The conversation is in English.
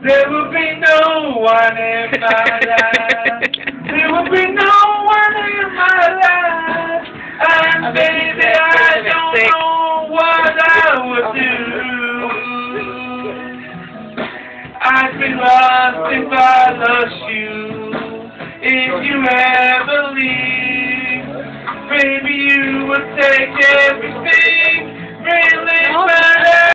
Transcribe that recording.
There will be no one in my life. There will be no one in my life. And baby, I don't know what I would do. I'd be lost if I lost you. If you ever leave, baby, you would take everything.